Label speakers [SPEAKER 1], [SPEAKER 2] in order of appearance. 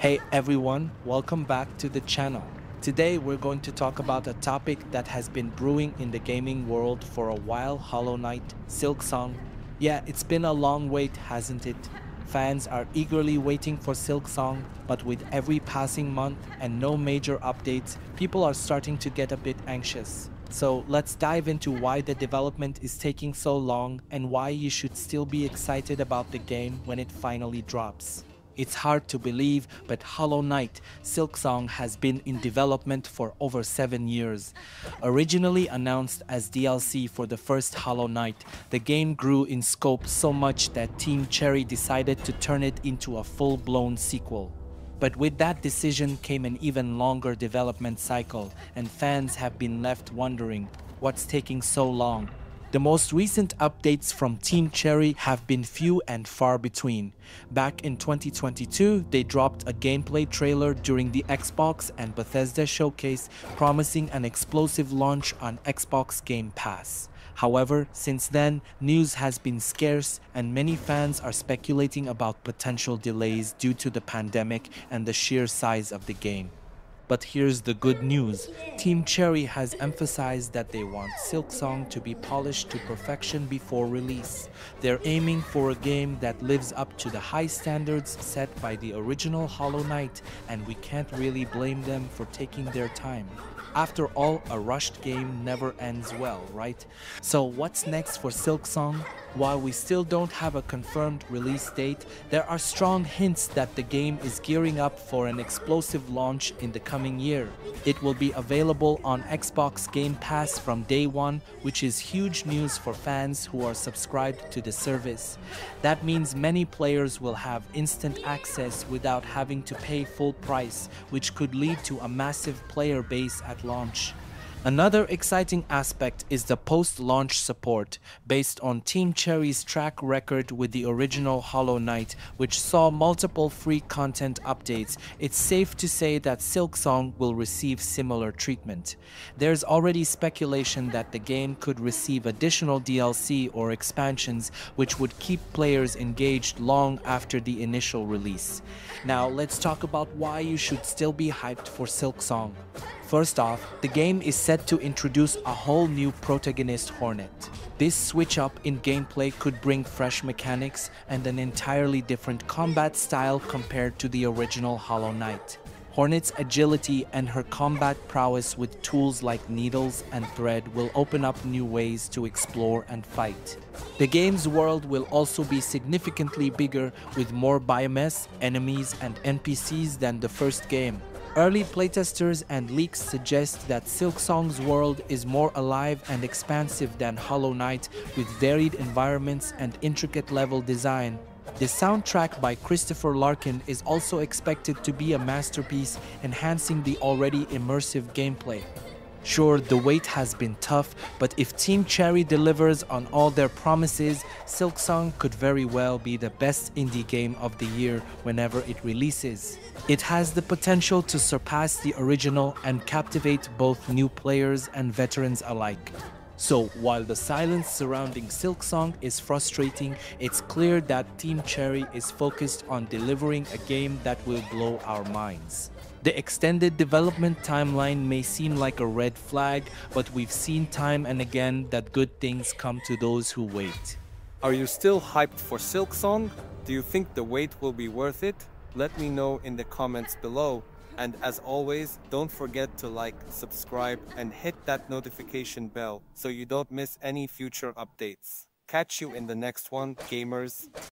[SPEAKER 1] Hey everyone, welcome back to the channel. Today we're going to talk about a topic that has been brewing in the gaming world for a while Hollow Knight, Silksong. Yeah, it's been a long wait, hasn't it? Fans are eagerly waiting for Silksong, but with every passing month and no major updates, people are starting to get a bit anxious. So let's dive into why the development is taking so long and why you should still be excited about the game when it finally drops. It's hard to believe, but Hollow Knight Silksong has been in development for over 7 years. Originally announced as DLC for the first Hollow Knight, the game grew in scope so much that Team Cherry decided to turn it into a full-blown sequel. But with that decision came an even longer development cycle, and fans have been left wondering what's taking so long. The most recent updates from Team Cherry have been few and far between. Back in 2022, they dropped a gameplay trailer during the Xbox and Bethesda showcase promising an explosive launch on Xbox Game Pass. However, since then, news has been scarce and many fans are speculating about potential delays due to the pandemic and the sheer size of the game. But here's the good news. Team Cherry has emphasized that they want Silksong to be polished to perfection before release. They're aiming for a game that lives up to the high standards set by the original Hollow Knight, and we can't really blame them for taking their time. After all, a rushed game never ends well, right? So what's next for Silksong? While we still don't have a confirmed release date, there are strong hints that the game is gearing up for an explosive launch in the coming year. It will be available on Xbox Game Pass from day one, which is huge news for fans who are subscribed to the service. That means many players will have instant access without having to pay full price, which could lead to a massive player base at launch. Another exciting aspect is the post-launch support, based on Team Cherry's track record with the original Hollow Knight, which saw multiple free content updates. It's safe to say that Silksong will receive similar treatment. There's already speculation that the game could receive additional DLC or expansions, which would keep players engaged long after the initial release. Now let's talk about why you should still be hyped for Silksong. First off, the game is set to introduce a whole new protagonist Hornet. This switch up in gameplay could bring fresh mechanics and an entirely different combat style compared to the original Hollow Knight. Hornet's agility and her combat prowess with tools like needles and thread will open up new ways to explore and fight. The game's world will also be significantly bigger with more biomass, enemies and NPCs than the first game. Early playtesters and leaks suggest that Silksong's world is more alive and expansive than Hollow Knight with varied environments and intricate level design. The soundtrack by Christopher Larkin is also expected to be a masterpiece enhancing the already immersive gameplay. Sure, the wait has been tough, but if Team Cherry delivers on all their promises, Silksong could very well be the best indie game of the year whenever it releases. It has the potential to surpass the original and captivate both new players and veterans alike. So, while the silence surrounding Silksong is frustrating, it's clear that Team Cherry is focused on delivering a game that will blow our minds. The extended development timeline may seem like a red flag, but we've seen time and again that good things come to those who wait.
[SPEAKER 2] Are you still hyped for Silksong? Do you think the wait will be worth it? Let me know in the comments below. And as always, don't forget to like, subscribe, and hit that notification bell so you don't miss any future updates. Catch you in the next one, gamers.